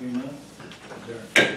Hearing none? Adjourn.